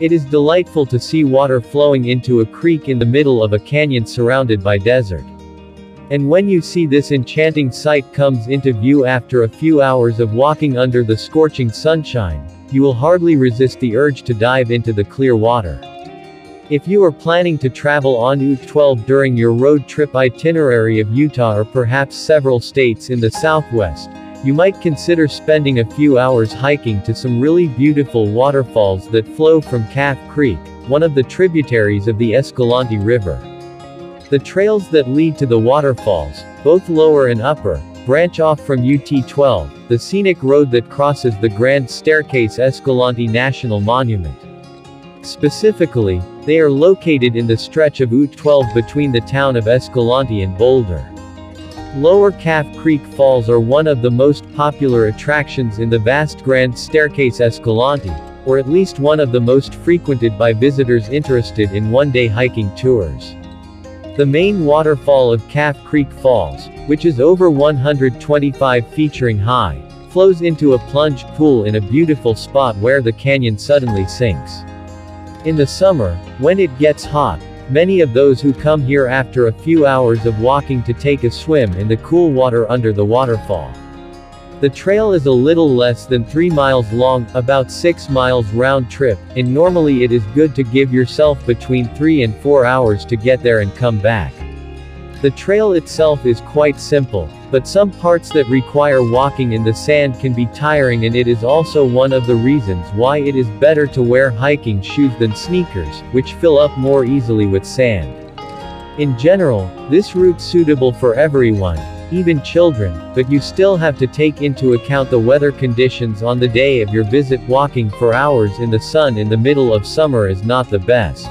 It is delightful to see water flowing into a creek in the middle of a canyon surrounded by desert. And when you see this enchanting sight comes into view after a few hours of walking under the scorching sunshine, you will hardly resist the urge to dive into the clear water. If you are planning to travel on Route 12 during your road trip itinerary of Utah or perhaps several states in the southwest, you might consider spending a few hours hiking to some really beautiful waterfalls that flow from Calf Creek, one of the tributaries of the Escalante River. The trails that lead to the waterfalls, both lower and upper, branch off from UT 12, the scenic road that crosses the Grand Staircase Escalante National Monument. Specifically, they are located in the stretch of UT 12 between the town of Escalante and Boulder. Lower Calf Creek Falls are one of the most popular attractions in the vast Grand Staircase Escalante, or at least one of the most frequented by visitors interested in one-day hiking tours. The main waterfall of Calf Creek Falls, which is over 125 featuring high, flows into a plunge pool in a beautiful spot where the canyon suddenly sinks. In the summer, when it gets hot, many of those who come here after a few hours of walking to take a swim in the cool water under the waterfall. The trail is a little less than 3 miles long, about 6 miles round trip, and normally it is good to give yourself between 3 and 4 hours to get there and come back. The trail itself is quite simple, but some parts that require walking in the sand can be tiring and it is also one of the reasons why it is better to wear hiking shoes than sneakers, which fill up more easily with sand. In general, this route suitable for everyone, even children, but you still have to take into account the weather conditions on the day of your visit walking for hours in the sun in the middle of summer is not the best.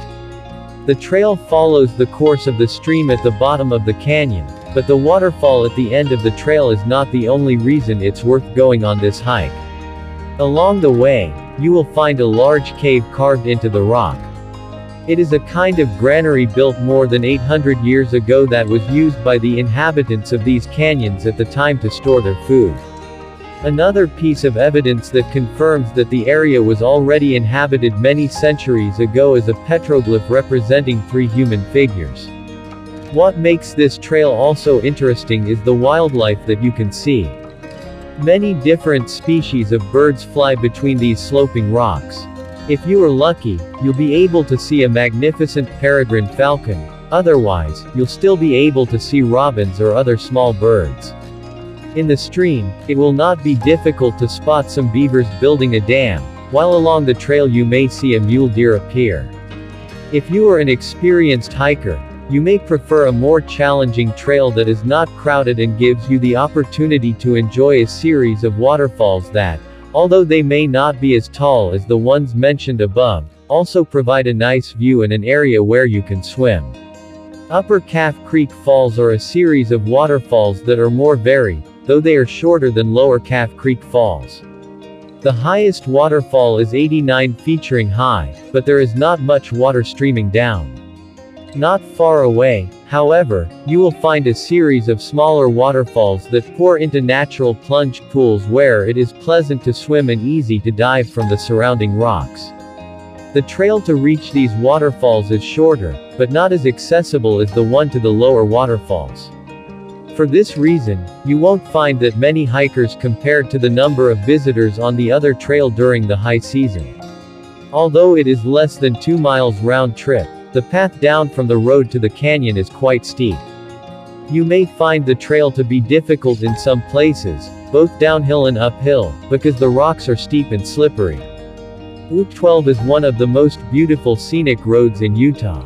The trail follows the course of the stream at the bottom of the canyon, but the waterfall at the end of the trail is not the only reason it's worth going on this hike. Along the way, you will find a large cave carved into the rock. It is a kind of granary built more than 800 years ago that was used by the inhabitants of these canyons at the time to store their food. Another piece of evidence that confirms that the area was already inhabited many centuries ago is a petroglyph representing three human figures. What makes this trail also interesting is the wildlife that you can see. Many different species of birds fly between these sloping rocks. If you are lucky, you'll be able to see a magnificent peregrine falcon, otherwise, you'll still be able to see robins or other small birds. In the stream, it will not be difficult to spot some beavers building a dam, while along the trail you may see a mule deer appear. If you are an experienced hiker, you may prefer a more challenging trail that is not crowded and gives you the opportunity to enjoy a series of waterfalls that, although they may not be as tall as the ones mentioned above, also provide a nice view and an area where you can swim. Upper Calf Creek Falls are a series of waterfalls that are more varied, though they are shorter than Lower Calf Creek Falls. The highest waterfall is 89 featuring high, but there is not much water streaming down. Not far away, however, you will find a series of smaller waterfalls that pour into natural plunge pools where it is pleasant to swim and easy to dive from the surrounding rocks. The trail to reach these waterfalls is shorter, but not as accessible as the one to the lower waterfalls. For this reason, you won't find that many hikers compared to the number of visitors on the other trail during the high season. Although it is less than 2 miles round trip, the path down from the road to the canyon is quite steep. You may find the trail to be difficult in some places, both downhill and uphill, because the rocks are steep and slippery. Route 12 is one of the most beautiful scenic roads in Utah.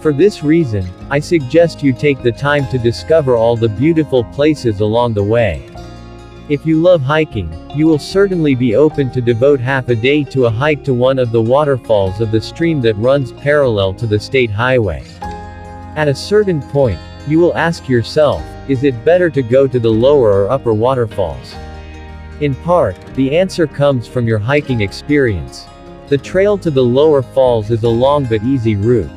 For this reason, I suggest you take the time to discover all the beautiful places along the way. If you love hiking, you will certainly be open to devote half a day to a hike to one of the waterfalls of the stream that runs parallel to the state highway. At a certain point, you will ask yourself, is it better to go to the lower or upper waterfalls? In part, the answer comes from your hiking experience. The trail to the lower falls is a long but easy route.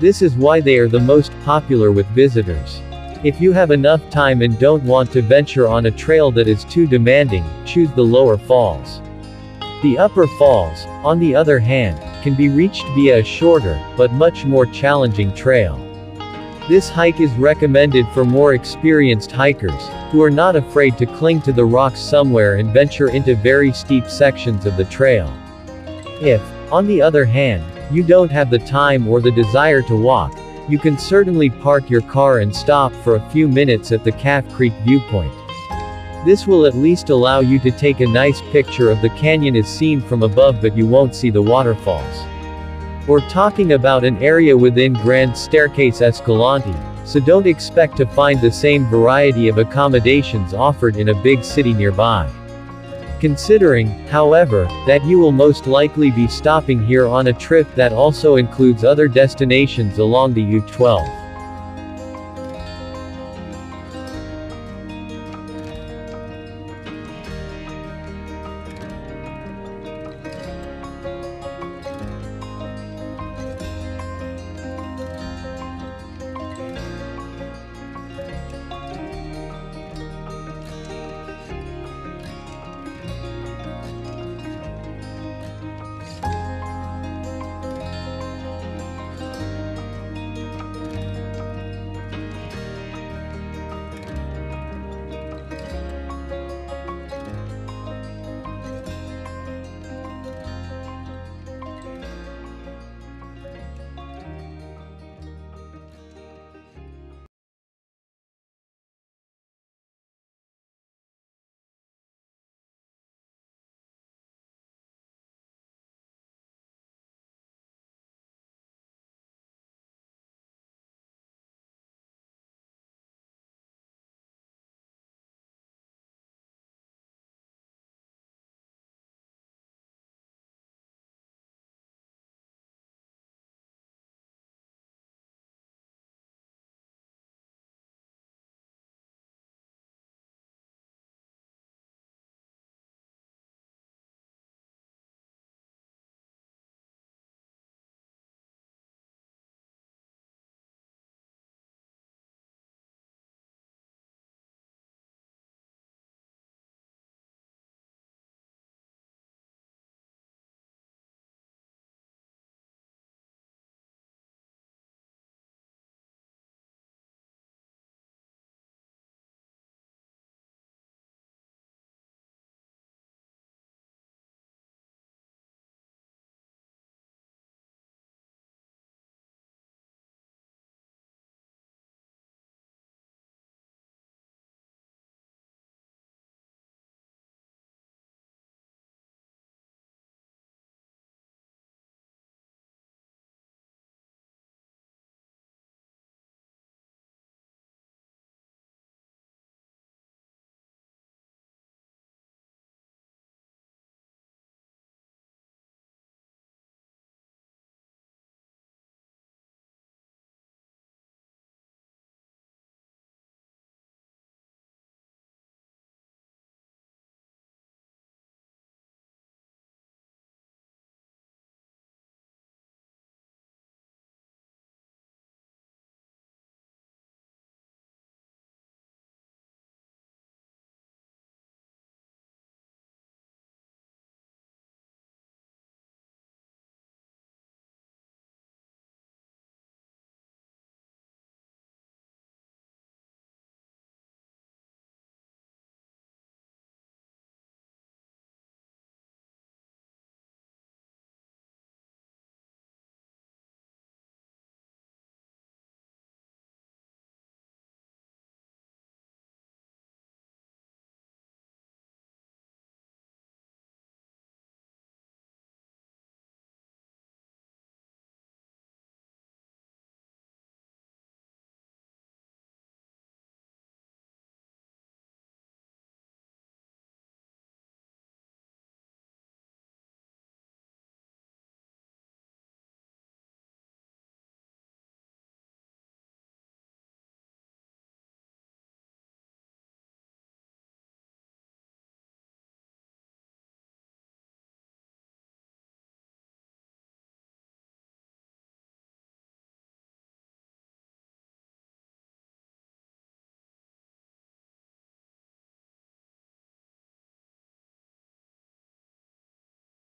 This is why they are the most popular with visitors. If you have enough time and don't want to venture on a trail that is too demanding, choose the lower falls. The upper falls, on the other hand, can be reached via a shorter, but much more challenging trail. This hike is recommended for more experienced hikers, who are not afraid to cling to the rocks somewhere and venture into very steep sections of the trail. If, on the other hand, you don't have the time or the desire to walk, you can certainly park your car and stop for a few minutes at the Calf Creek viewpoint. This will at least allow you to take a nice picture of the canyon as seen from above but you won't see the waterfalls. We're talking about an area within Grand Staircase Escalante, so don't expect to find the same variety of accommodations offered in a big city nearby. Considering, however, that you will most likely be stopping here on a trip that also includes other destinations along the U12.